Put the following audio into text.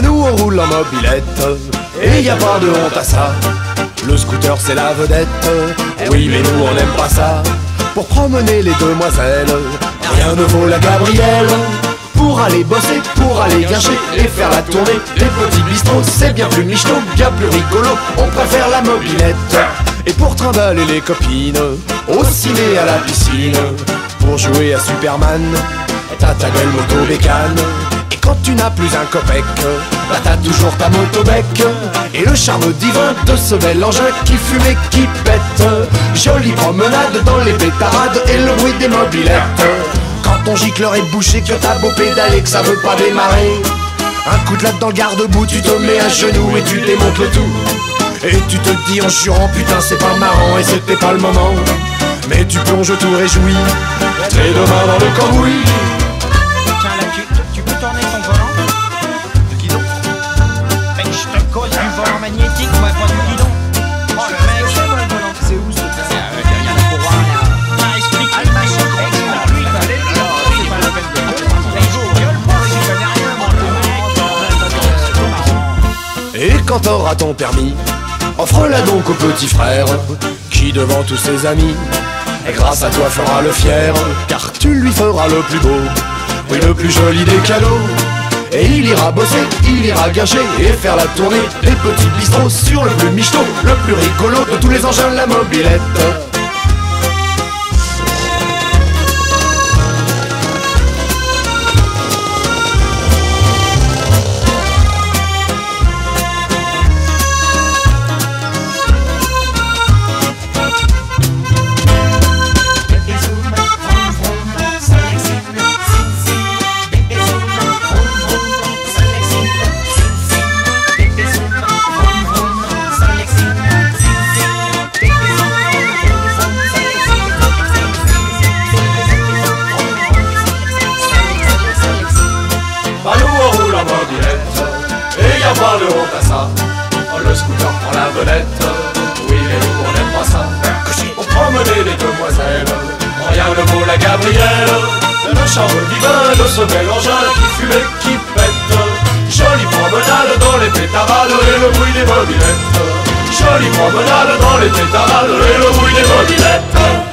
Bah nous on roule en mobilette. Et y a pas de honte à ça. Le scooter c'est la vedette. Oui mais nous on n'aime pas ça. Pour promener les demoiselles Rien ne vaut la Gabrielle. Pour aller bosser, pour aller gâcher et faire la tournée des petits bistrots, c'est bien plus michto, bien plus rigolo, on préfère la mobilette. Et pour trimballer les copines, au ciné à la piscine, pour jouer à Superman, t'as ta belle moto bécane. Quand tu n'as plus un copec, bah t'as toujours ta moto bec Et le charme divin de ce bel engin qui fume et qui pète. Jolie promenade dans les pétarades et le bruit des mobilettes. Quand ton gicleur est bouché, que t'as beau pédaler, que ça veut pas démarrer Un coup de latte dans le garde-boue, tu te mets à genoux et tu démontes le tout. Et tu te dis en jurant, putain c'est pas marrant et c'était pas le moment. Mais tu plonges tout réjoui, tes deux mains dans le cambouis quand t'auras ton permis, offre-la donc au petit frère, qui devant tous ses amis, et grâce à toi fera le fier, car tu lui feras le plus beau, oui le plus joli des cadeaux. Et il ira bosser, il ira gâcher et faire la tournée des petits bistrots sur le plus michto, le plus rigolo de tous les engins, la mobilette. Pas Le scooter prend la vedette. Oui mais nous on n'aime pas ça. Pour promener les demoiselles. Rien ne vaut la Gabrielle. Le charme divin de ce engin Qui fume et qui pète. Jolie promenade dans les pétarades Et le bruit des mobilettes. Jolie promenade dans les pétarades Et le bruit des mobilettes